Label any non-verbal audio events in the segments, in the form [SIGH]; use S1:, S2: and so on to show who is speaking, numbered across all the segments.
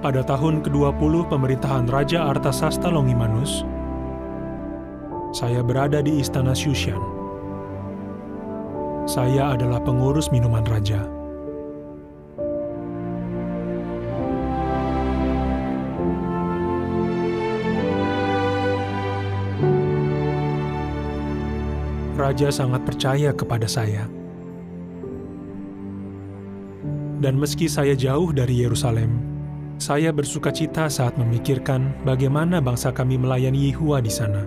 S1: pada tahun ke-20 pemerintahan Raja Artasasta Longimanus, saya berada di Istana Shushan. Saya adalah pengurus minuman raja. Raja sangat percaya kepada saya. Dan meski saya jauh dari Yerusalem, saya bersuka cita saat memikirkan bagaimana bangsa kami melayani Yehua di sana.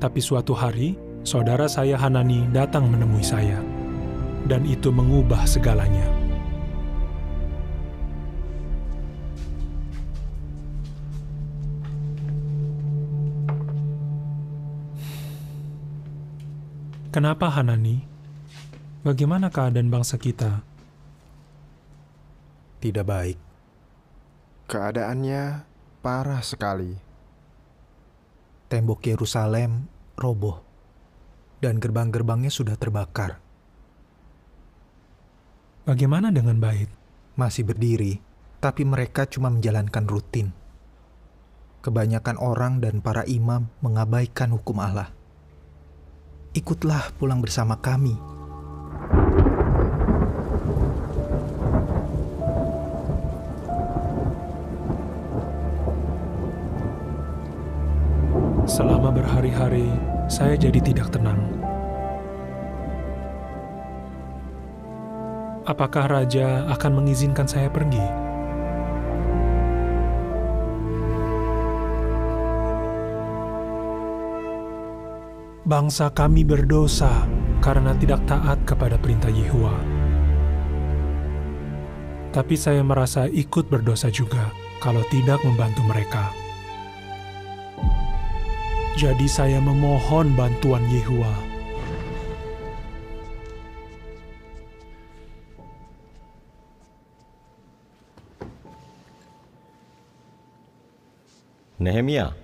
S1: Tapi suatu hari, saudara saya Hanani datang menemui saya, dan itu mengubah segalanya. Kenapa Hanani? Bagaimana keadaan bangsa kita?
S2: Tidak baik.
S3: Keadaannya parah sekali.
S2: Tembok Yerusalem roboh dan gerbang-gerbangnya sudah terbakar.
S1: Bagaimana dengan bait?
S2: Masih berdiri, tapi mereka cuma menjalankan rutin. Kebanyakan orang dan para imam mengabaikan hukum Allah. Ikutlah pulang bersama kami.
S1: Selama berhari-hari, saya jadi tidak tenang. Apakah raja akan mengizinkan saya pergi? Bangsa kami berdosa karena tidak taat kepada perintah Yehua. Tapi saya merasa ikut berdosa juga kalau tidak membantu mereka. Jadi saya memohon bantuan Yehua.
S4: Nehemia,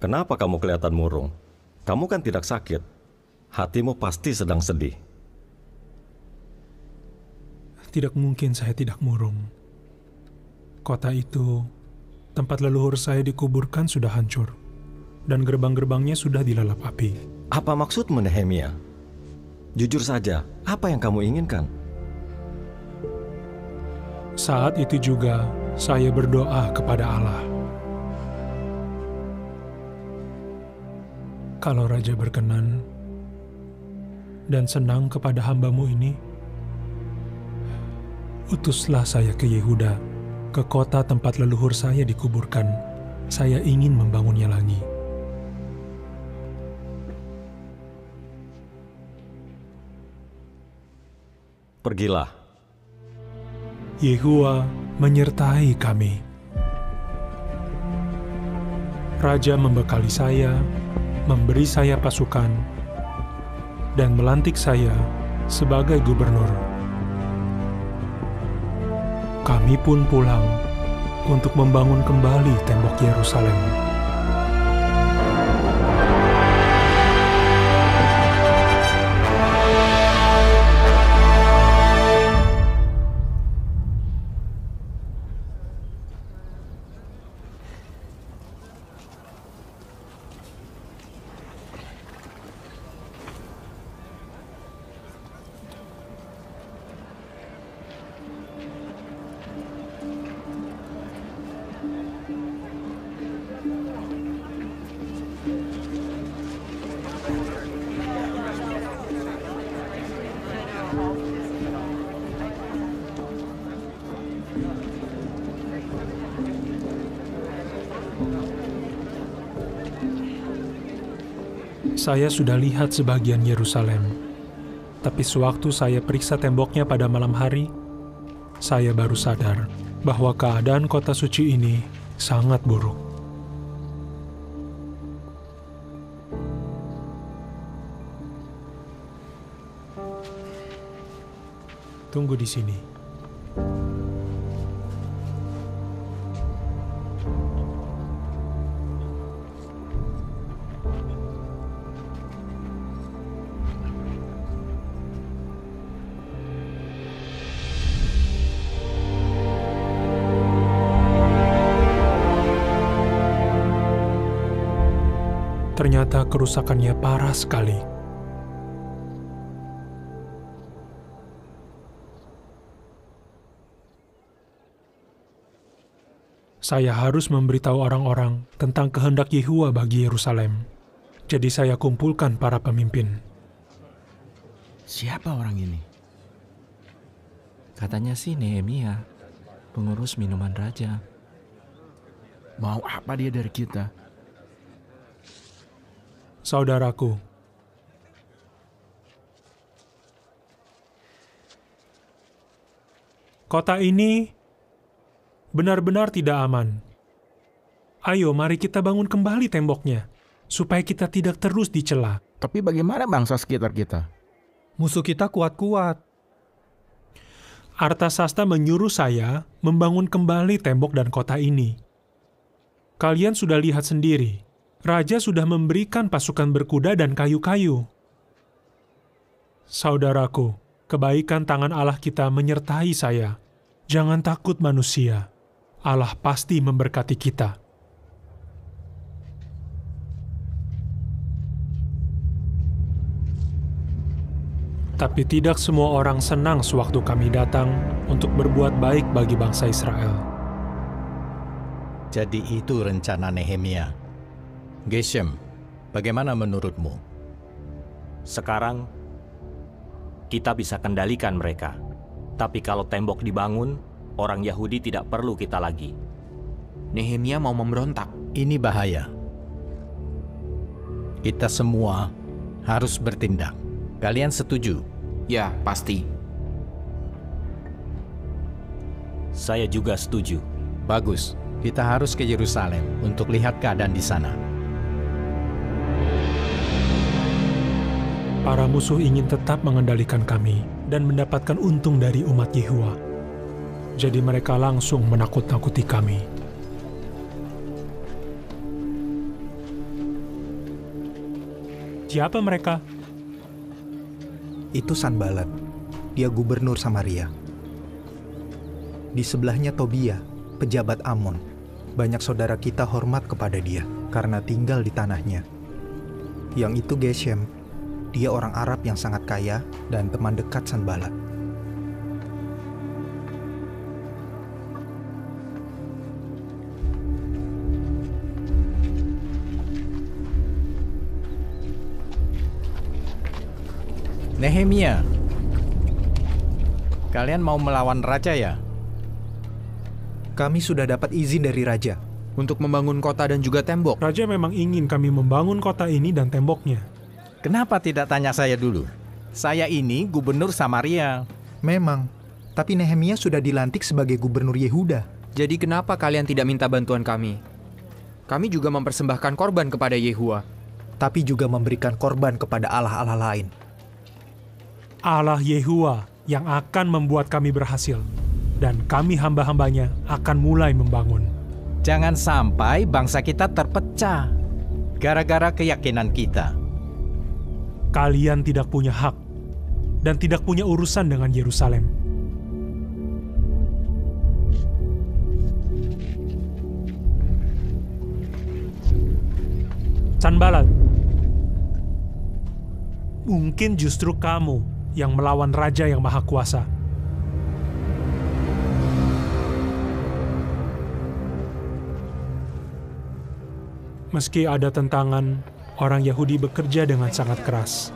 S4: kenapa kamu kelihatan murung? Kamu kan tidak sakit. Hatimu pasti sedang sedih.
S1: Tidak mungkin saya tidak murung. Kota itu, tempat leluhur saya dikuburkan sudah hancur, dan gerbang-gerbangnya sudah dilalap api.
S4: Apa maksudmu, Nehemia? Jujur saja, apa yang kamu inginkan?
S1: Saat itu juga saya berdoa kepada Allah. Kalau Raja berkenan dan senang kepada hambamu ini, utuslah saya ke Yehuda, ke kota tempat leluhur saya dikuburkan. Saya ingin membangunnya lagi.
S4: Pergilah.
S1: Yehua menyertai kami. Raja membekali saya, memberi saya pasukan, dan melantik saya sebagai gubernur. Kami pun pulang untuk membangun kembali tembok Yerusalem. Saya sudah lihat sebagian Yerusalem, tapi sewaktu saya periksa temboknya pada malam hari, saya baru sadar bahwa keadaan kota suci ini sangat buruk. Tunggu di sini. Ternyata kerusakannya parah sekali. Saya harus memberitahu orang-orang tentang kehendak Yehua bagi Yerusalem. Jadi saya kumpulkan para pemimpin.
S5: Siapa orang ini?
S6: Katanya sih Nehemia, pengurus minuman raja.
S5: Mau apa dia dari kita?
S1: Saudaraku, kota ini benar-benar tidak aman. Ayo, mari kita bangun kembali temboknya, supaya kita tidak terus dicela.
S5: Tapi bagaimana bangsa sekitar kita?
S2: Musuh kita kuat-kuat.
S1: Artasasta menyuruh saya membangun kembali tembok dan kota ini. Kalian sudah lihat sendiri, raja sudah memberikan pasukan berkuda dan kayu-kayu. Saudaraku, kebaikan tangan Allah kita menyertai saya. Jangan takut manusia. Allah pasti memberkati kita. Tapi tidak semua orang senang sewaktu kami datang untuk berbuat baik bagi bangsa Israel.
S7: Jadi itu rencana Nehemia. Geshem, bagaimana menurutmu?
S8: Sekarang kita bisa kendalikan mereka. Tapi kalau tembok dibangun, orang Yahudi tidak perlu kita lagi.
S6: Nehemia mau memberontak.
S7: Ini bahaya. Kita semua harus bertindak. Kalian setuju?
S6: Ya, pasti.
S8: Saya juga setuju.
S7: Bagus. Kita harus ke Yerusalem untuk lihat keadaan di sana.
S1: Para musuh ingin tetap mengendalikan kami dan mendapatkan untung dari umat Yehua. Jadi mereka langsung menakut-nakuti kami. Siapa mereka?
S2: Itu Sanbalat. Dia gubernur Samaria. Di sebelahnya Tobia, pejabat Amon. Banyak saudara kita hormat kepada dia karena tinggal di tanahnya. Yang itu Geshem. Dia orang Arab yang sangat kaya dan teman dekat Sanbalat.
S7: Nehemia, kalian mau melawan raja ya?
S2: Kami sudah dapat izin dari raja.
S6: Untuk membangun kota dan juga tembok.
S1: Raja memang ingin kami membangun kota ini dan temboknya.
S7: Kenapa tidak tanya saya dulu? Saya ini gubernur Samaria.
S2: Memang, tapi Nehemia sudah dilantik sebagai gubernur Yehuda.
S6: Jadi kenapa kalian tidak minta bantuan kami? Kami juga mempersembahkan korban kepada Yehua.
S2: Tapi juga memberikan korban kepada Allah-Allah lain.
S1: Allah Yehua yang akan membuat kami berhasil. Dan kami hamba-hambanya akan mulai membangun.
S7: Jangan sampai bangsa kita terpecah gara-gara keyakinan kita.
S1: Kalian tidak punya hak dan tidak punya urusan dengan Yerusalem. Sanbalat, mungkin justru kamu yang melawan Raja yang Maha Kuasa. Meski ada tentangan, orang Yahudi bekerja dengan sangat keras.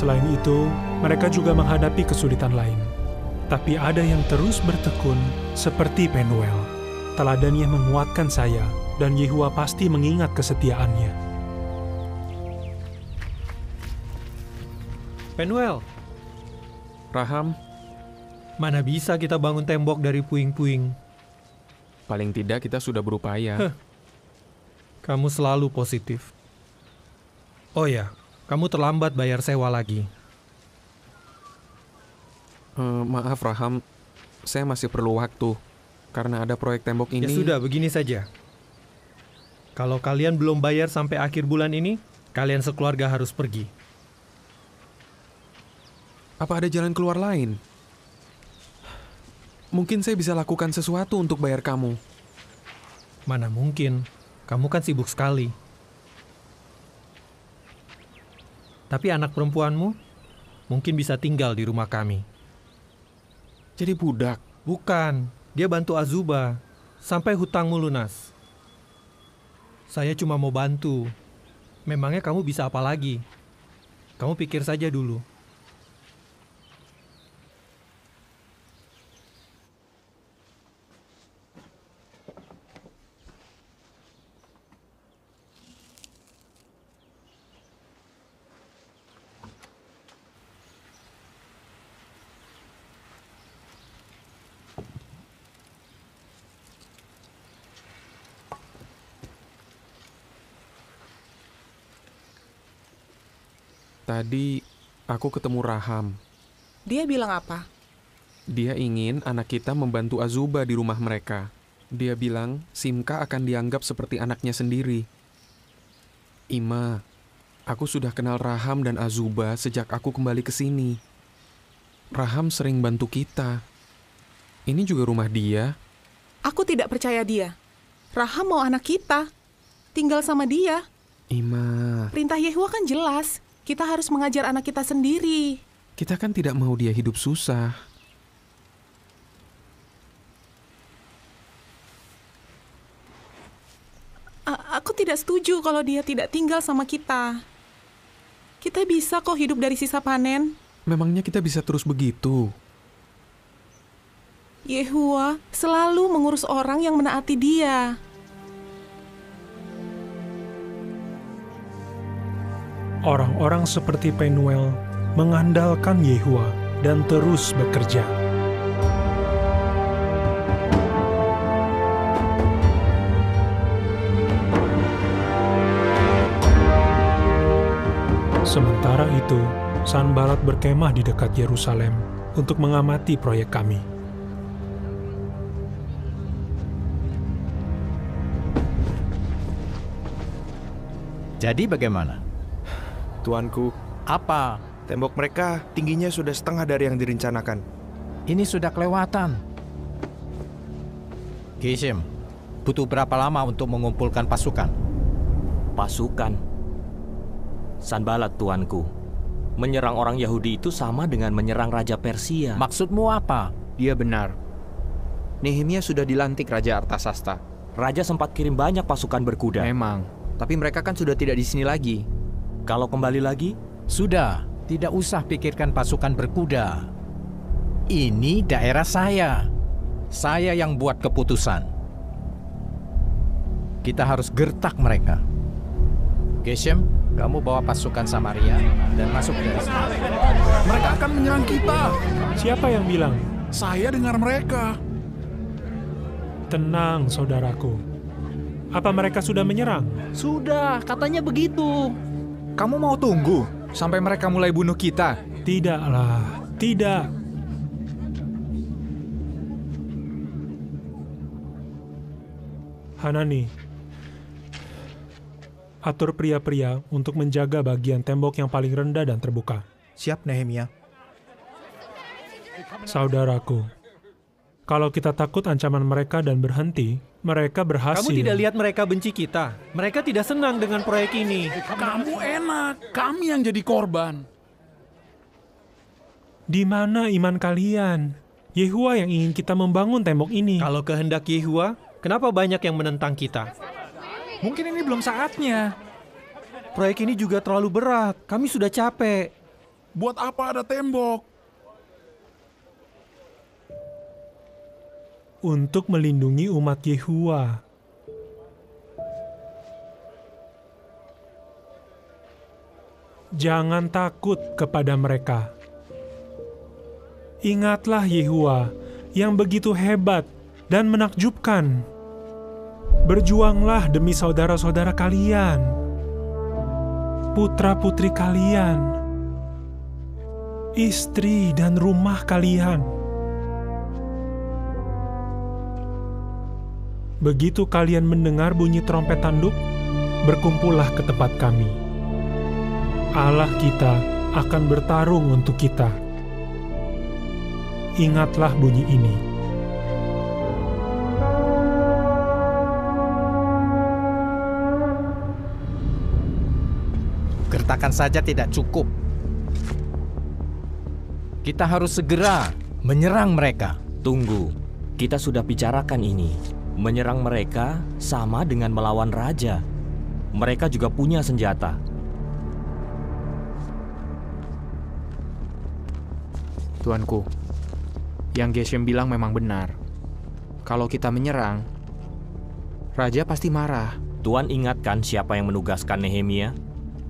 S1: Selain itu, mereka juga menghadapi kesulitan lain. Tapi ada yang terus bertekun seperti Penuel. Teladannya menguatkan saya dan Yehua pasti mengingat kesetiaannya.
S9: Penuel,
S6: Raham,
S9: mana bisa kita bangun tembok dari puing-puing?
S6: paling tidak kita sudah berupaya.
S9: Kamu selalu positif. Oh ya, kamu terlambat bayar sewa lagi.
S6: Eh, maaf Raham, saya masih perlu waktu.
S10: Karena ada proyek tembok ini.
S9: Ya sudah, begini saja. Kalau kalian belum bayar sampai akhir bulan ini, kalian sekeluarga harus pergi.
S10: Apa ada jalan keluar lain? Mungkin saya bisa lakukan sesuatu untuk bayar kamu.
S9: Mana mungkin, kamu kan sibuk sekali. Tapi anak perempuanmu mungkin bisa tinggal di rumah kami.
S10: Jadi budak?
S9: Bukan, dia bantu Azuba sampai hutangmu lunas. Saya cuma mau bantu. Memangnya kamu bisa apa lagi? Kamu pikir saja dulu.
S10: Tadi aku ketemu Raham.
S11: Dia bilang apa?
S10: Dia ingin anak kita membantu Azuba di rumah mereka. Dia bilang Simka akan dianggap seperti anaknya sendiri. Ima, aku sudah kenal Raham dan Azuba sejak aku kembali ke sini. Raham sering bantu kita. Ini juga rumah dia.
S11: Aku tidak percaya dia. Raham mau anak kita. Tinggal sama dia.
S10: Ima,
S11: Perintah Yehua kan jelas. Kita harus mengajar anak kita sendiri.
S10: kita kan tidak mau dia hidup susah.
S11: A- aku tidak setuju kalau dia tidak tinggal sama kita. Kita bisa kok hidup dari sisa panen.
S10: Memangnya kita bisa terus begitu?
S11: Yehua selalu mengurus orang yang menaati dia.
S1: Orang-orang seperti Penuel mengandalkan Yehua dan terus bekerja. Sementara itu, Sanbalat berkemah di dekat Yerusalem untuk mengamati proyek kami.
S7: Jadi bagaimana?
S3: Tuanku,
S7: Apa?
S3: tembok mereka tingginya sudah setengah dari yang direncanakan.
S7: Ini sudah kelewatan. Geshem, butuh berapa lama untuk mengumpulkan pasukan?
S8: Pasukan. Sanbalat tuanku. Menyerang orang Yahudi itu sama dengan menyerang Raja Persia.
S7: Maksudmu apa?
S6: Dia benar. Nehemia sudah dilantik Raja Artasasta.
S8: Raja sempat kirim banyak pasukan berkuda.
S6: Memang. Tapi mereka kan sudah tidak di sini lagi.
S8: Kalau kembali lagi,
S7: Sudah, tidak usah pikirkan pasukan berkuda. Ini daerah saya. Saya yang buat keputusan. Kita harus gertak mereka. Geshem, kamu bawa pasukan Samaria dan masuk sini.
S12: Mereka akan menyerang kita.
S1: Siapa yang bilang?
S12: Saya dengar mereka.
S1: Tenang, saudaraku. Apa mereka sudah menyerang?
S13: Sudah, katanya begitu.
S6: Kamu mau tunggu sampai mereka mulai bunuh kita?
S1: Tidaklah, tidak. Hanani, atur pria-pria untuk menjaga bagian tembok yang paling rendah dan terbuka.
S2: Siap, Nehemia.
S1: Saudaraku, kalau kita takut ancaman mereka dan berhenti, mereka berhasil.
S9: Kamu tidak lihat mereka benci kita. Mereka tidak senang dengan proyek ini.
S12: Kamu enak, kami yang jadi korban.
S1: Di mana iman kalian? Yehua yang ingin kita membangun tembok ini.
S9: Kalau kehendak Yehua, kenapa banyak yang menentang kita?
S12: Mungkin ini belum saatnya.
S9: Proyek ini juga terlalu berat. Kami sudah capek.
S12: Buat apa ada tembok?
S1: Untuk melindungi umat Yehua. Jangan takut kepada mereka. Ingatlah Yehua yang begitu hebat dan menakjubkan. Berjuanglah demi saudara-saudara kalian, putra-putri kalian, istri dan rumah kalian. Begitu kalian mendengar bunyi trompet tanduk, berkumpullah ke tempat kami. Allah kita akan bertarung untuk kita. Ingatlah bunyi ini.
S7: Gertakan saja tidak cukup. Kita harus segera menyerang mereka.
S8: Tunggu, kita sudah bicarakan ini. Menyerang mereka sama dengan melawan raja. Mereka juga punya senjata.
S6: Tuanku, yang Geshem bilang memang benar. Kalau kita menyerang, Raja pasti marah.
S8: Tuan ingatkan siapa yang menugaskan Nehemia?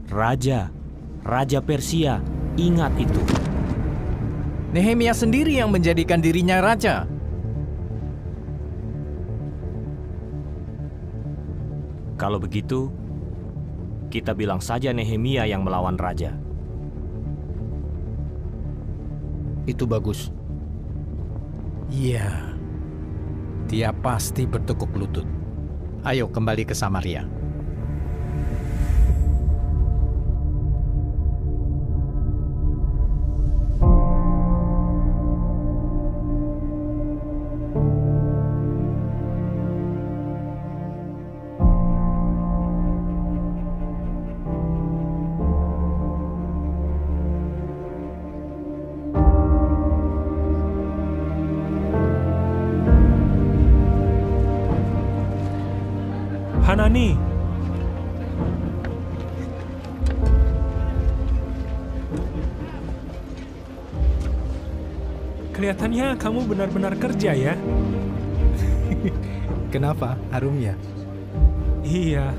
S8: Raja, Raja Persia, ingat itu.
S7: Nehemia sendiri yang menjadikan dirinya raja.
S8: Kalau begitu, kita bilang saja Nehemia yang melawan raja.
S7: Itu bagus. Iya. Dia pasti bertekuk lutut. Ayo kembali ke Samaria.
S1: Benar-benar kerja ya. [LAUGHS]
S2: Kenapa? Harum ya?
S1: Iya,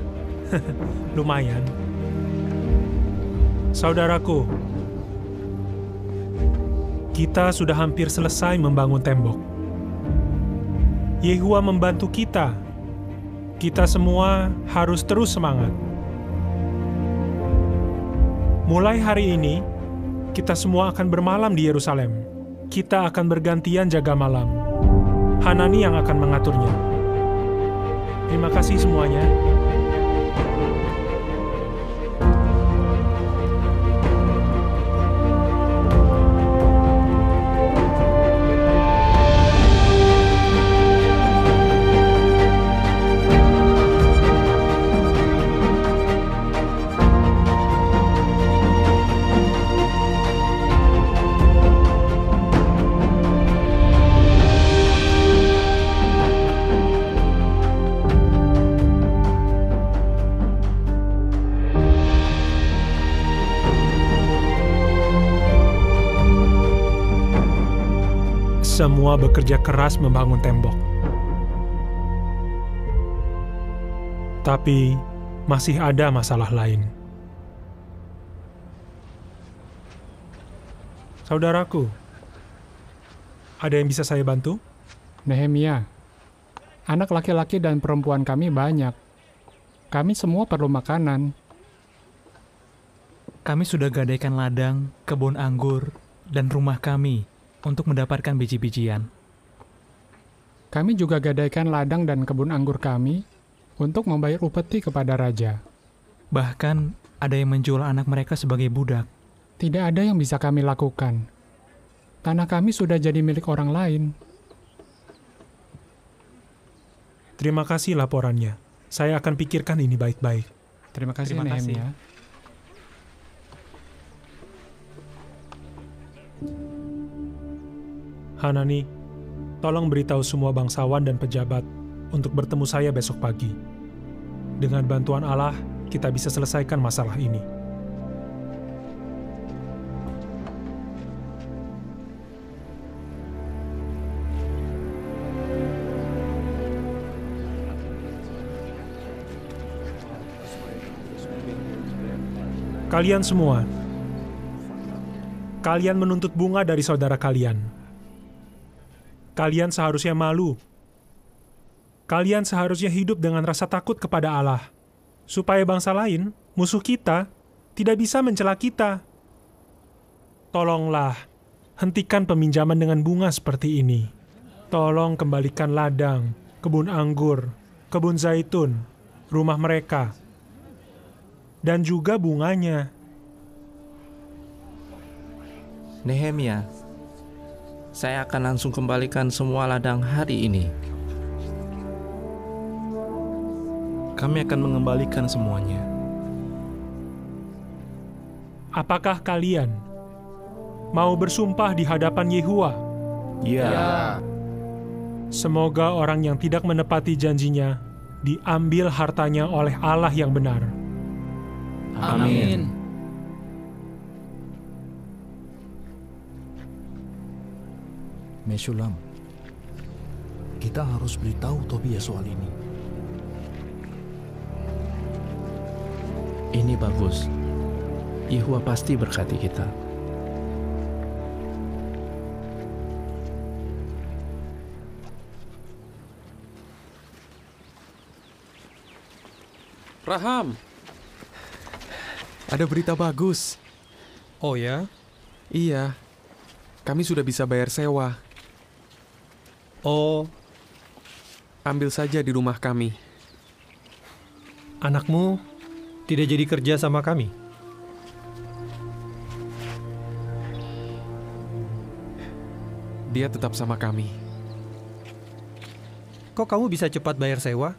S1: [LAUGHS] lumayan. Saudaraku, kita sudah hampir selesai membangun tembok. Yehua membantu kita. Kita semua harus terus semangat. Mulai hari ini, kita semua akan bermalam di Yerusalem. Kita akan bergantian jaga malam. Hanani yang akan mengaturnya. Terima kasih semuanya. Semua bekerja keras membangun tembok. Tapi masih ada masalah lain. Saudaraku, ada yang bisa saya bantu?
S14: Nehemia, anak laki-laki dan perempuan kami banyak. Kami semua perlu makanan.
S15: Kami sudah gadaikan ladang, kebun anggur, dan rumah kami untuk mendapatkan biji-bijian.
S14: Kami juga gadaikan ladang dan kebun anggur kami untuk membayar upeti kepada raja.
S15: Bahkan ada yang menjual anak mereka sebagai budak.
S14: Tidak ada yang bisa kami lakukan. Tanah kami sudah jadi milik orang lain.
S1: Terima kasih laporannya. Saya akan pikirkan ini baik-baik.
S14: Terima kasih,
S1: Terima kasih. Hanani, tolong beritahu semua bangsawan dan pejabat untuk bertemu saya besok pagi. Dengan bantuan Allah, kita bisa selesaikan masalah ini. Kalian semua, kalian menuntut bunga dari saudara kalian. Kalian seharusnya malu. Kalian seharusnya hidup dengan rasa takut kepada Allah, supaya bangsa lain, musuh kita, tidak bisa mencela kita. Tolonglah, hentikan peminjaman dengan bunga seperti ini. Tolong kembalikan ladang, kebun anggur, kebun zaitun, rumah mereka, dan juga bunganya.
S16: Nehemia, saya akan langsung kembalikan semua ladang hari ini.
S17: Kami akan mengembalikan semuanya.
S1: Apakah kalian mau bersumpah di hadapan Yehua?
S3: Ya.
S1: Semoga orang yang tidak menepati janjinya diambil hartanya oleh Allah yang benar.
S16: Amin.
S18: Mesulam, kita harus beritahu Tobia soal ini.
S16: Ini bagus. Yehua pasti berkati kita.
S10: Raham, ada berita bagus.
S9: Oh ya?
S10: Iya, kami sudah bisa bayar sewa.
S9: Oh,
S10: Ambil saja di rumah kami.
S9: anakmu tidak jadi kerja sama kami?
S10: Dia tetap sama kami.
S9: Kok kamu bisa cepat bayar sewa?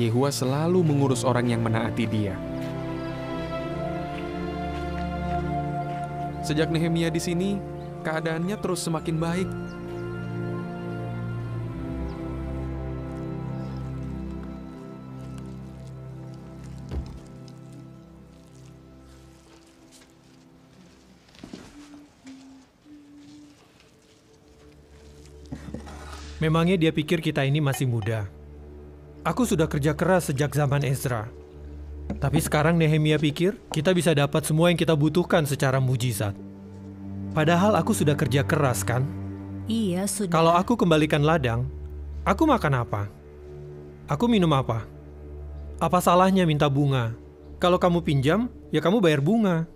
S10: Yehua selalu mengurus orang yang menaati dia. Sejak Nehemia di sini, keadaannya terus semakin baik.
S9: Memangnya dia pikir kita ini masih muda. Aku sudah kerja keras sejak zaman Ezra. Tapi sekarang Nehemia pikir kita bisa dapat semua yang kita butuhkan secara mujizat. Padahal aku sudah kerja keras kan?
S19: Iya, sudah.
S9: Kalau aku kembalikan ladang, aku makan apa? Aku minum apa? Apa salahnya minta bunga? Kalau kamu pinjam, ya kamu bayar bunga.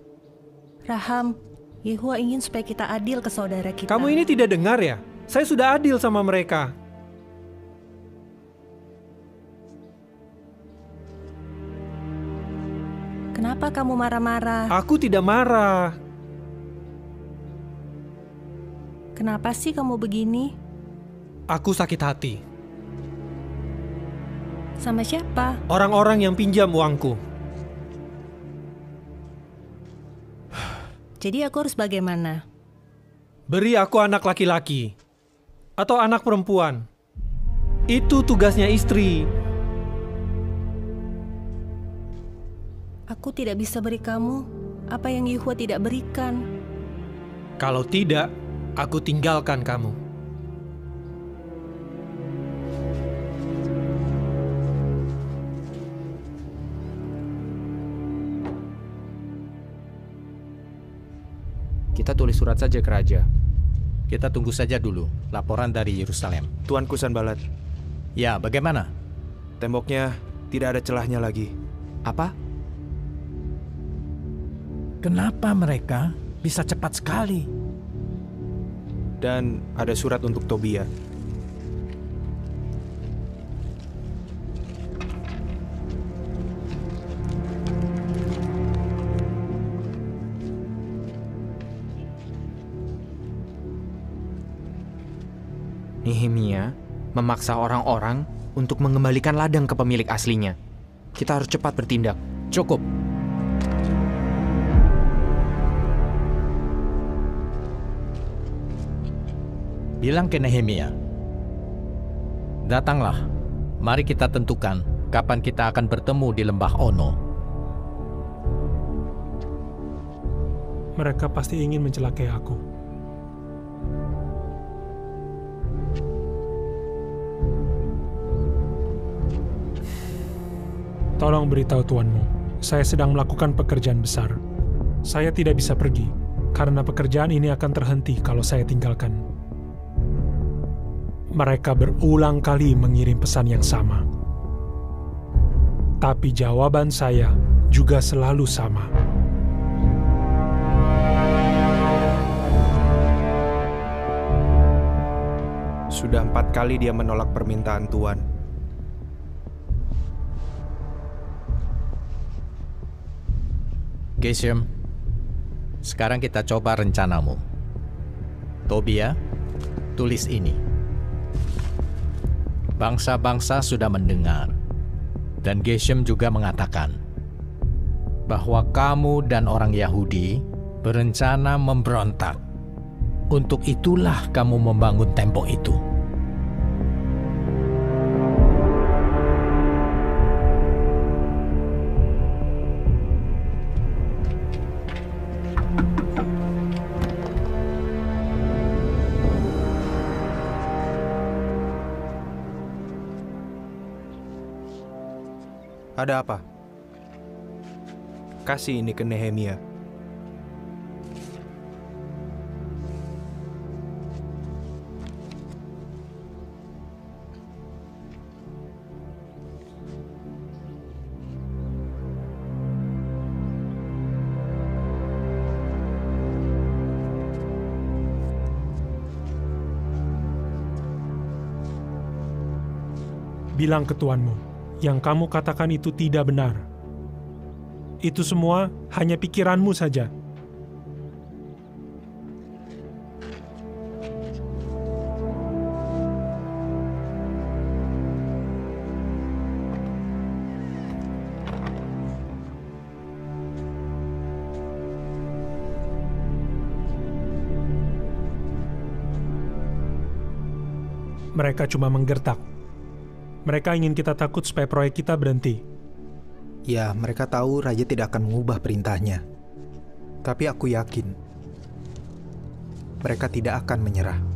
S19: Raham, Yehua ingin supaya kita adil ke saudara kita.
S9: Kamu ini tidak dengar ya? Saya sudah adil sama mereka.
S19: Kenapa kamu marah-marah?
S9: Aku tidak marah.
S19: Kenapa sih kamu begini?
S9: Aku sakit hati.
S19: Sama siapa?
S9: Orang-orang yang pinjam uangku.
S19: Jadi aku harus bagaimana?
S9: Beri aku anak laki-laki atau anak perempuan. Itu tugasnya istri.
S19: Aku tidak bisa beri kamu apa yang Yehua tidak berikan.
S9: Kalau tidak, aku tinggalkan kamu.
S6: Kita tulis surat saja ke raja.
S7: Kita tunggu saja dulu laporan dari Yerusalem.
S3: Tuanku Sanbalat,
S7: Ya, bagaimana?
S3: temboknya tidak ada celahnya lagi.
S6: Apa?
S7: Kenapa mereka bisa cepat sekali?
S3: Dan ada surat untuk Tobia.
S6: Memaksa orang-orang untuk mengembalikan ladang ke pemilik aslinya. Kita harus cepat bertindak.
S7: Cukup. Bilang ke Nehemia, Datanglah, mari kita tentukan kapan kita akan bertemu di lembah Ono.
S1: Mereka pasti ingin mencelakai aku. Tolong beritahu tuanmu, saya sedang melakukan pekerjaan besar. Saya tidak bisa pergi, karena pekerjaan ini akan terhenti kalau saya tinggalkan. Mereka berulang kali mengirim pesan yang sama. Tapi jawaban saya juga selalu sama.
S3: Sudah empat kali dia menolak permintaan Tuan.
S7: Geshem, sekarang kita coba rencanamu. Tobia, tulis ini. Bangsa-bangsa sudah mendengar, dan Geshem juga mengatakan bahwa kamu dan orang Yahudi berencana memberontak. Untuk itulah kamu membangun tembok itu.
S2: Ada apa? Kasih ini ke Nehemia.
S1: Bilang ke tuanmu, yang kamu katakan itu tidak benar. Itu semua hanya pikiranmu saja. Mereka cuma menggertak. Mereka ingin kita takut supaya proyek kita berhenti.
S2: Ya, mereka tahu raja tidak akan mengubah perintahnya. Tapi aku yakin mereka tidak akan menyerah.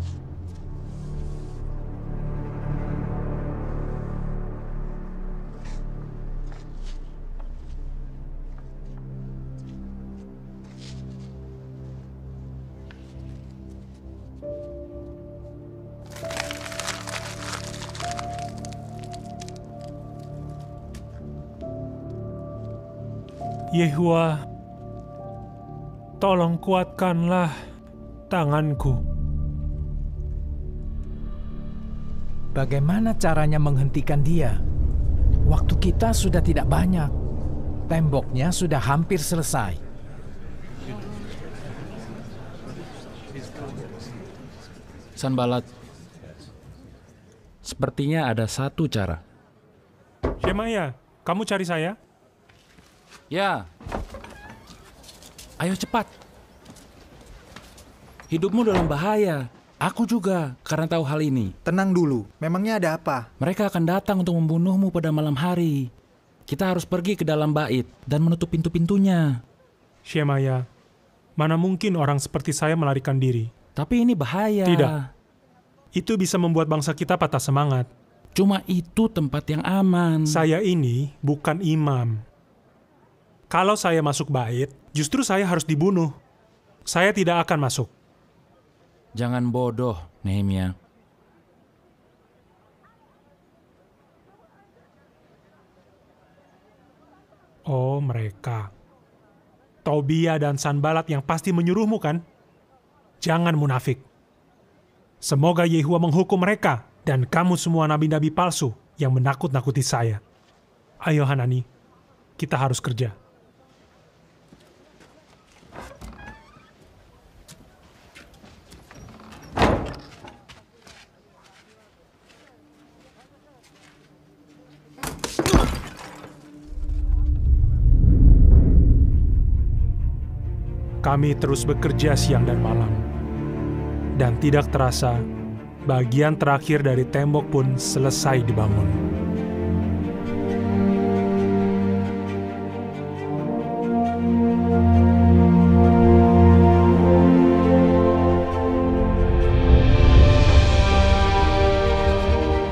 S1: Yehua, tolong kuatkanlah tanganku.
S7: Bagaimana caranya menghentikan dia? Waktu kita sudah tidak banyak. Temboknya sudah hampir selesai.
S20: Sanbalat, sepertinya ada satu cara.
S1: Shemaya, kamu cari saya?
S20: Ya. Ayo cepat. Hidupmu dalam bahaya. Aku juga, karena tahu hal ini.
S2: Tenang dulu, memangnya ada apa?
S20: Mereka akan datang untuk membunuhmu pada malam hari. Kita harus pergi ke dalam bait dan menutup pintu-pintunya.
S1: Shemaya, mana mungkin orang seperti saya melarikan diri?
S20: Tapi ini bahaya.
S1: Tidak. Itu bisa membuat bangsa kita patah semangat.
S20: Cuma itu tempat yang aman.
S1: Saya ini bukan imam. Kalau saya masuk bait, justru saya harus dibunuh. Saya tidak akan masuk.
S20: Jangan bodoh, Nehemia.
S1: Oh, mereka. Tobia dan Sanbalat yang pasti menyuruhmu kan? Jangan munafik. Semoga Yehua menghukum mereka dan kamu semua nabi-nabi palsu yang menakut-nakuti saya. Ayo Hanani, kita harus kerja. Kami terus bekerja siang dan malam. Dan tidak terasa, bagian terakhir dari tembok pun selesai dibangun.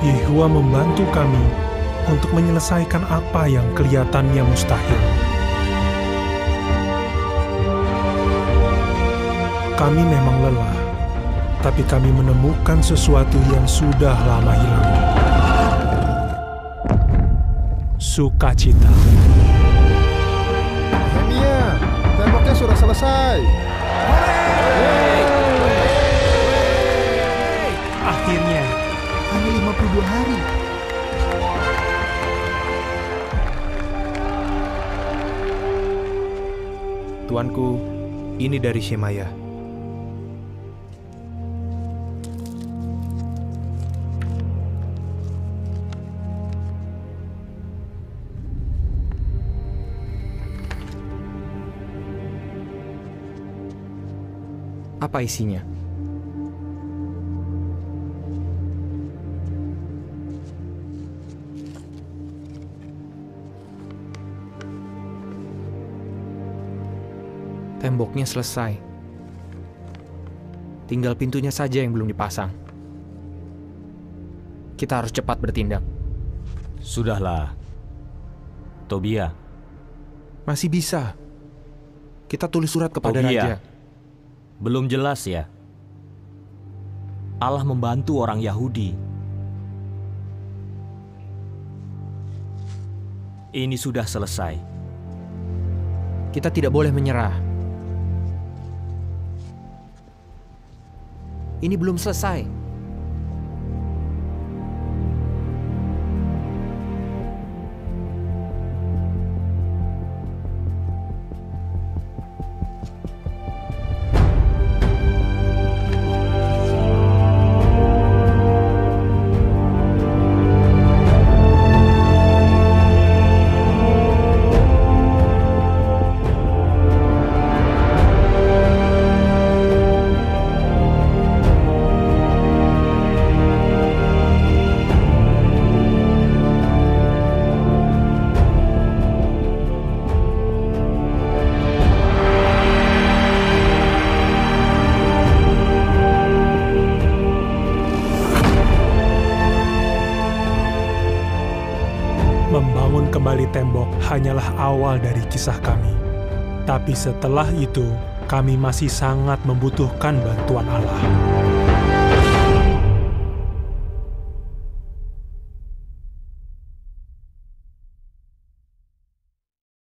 S1: Yehua membantu kami untuk menyelesaikan apa yang kelihatannya mustahil. Kami memang lelah, tapi kami menemukan sesuatu yang sudah lama hilang. Sukacita.
S21: Nehemia, temboknya sudah selesai.
S1: Akhirnya,
S21: hanya 52 hari.
S3: Tuanku, ini dari Shemaya.
S6: Apa isinya? Temboknya selesai. Tinggal pintunya saja yang belum dipasang. Kita harus cepat bertindak.
S8: Sudahlah. Tobia,
S3: Masih bisa. Kita tulis surat kepada
S8: Tobia.
S3: raja.
S8: Belum jelas ya. Allah membantu orang Yahudi. Ini sudah selesai.
S6: Kita tidak boleh menyerah. Ini belum selesai.
S1: Tapi setelah itu, kami masih sangat membutuhkan bantuan Allah.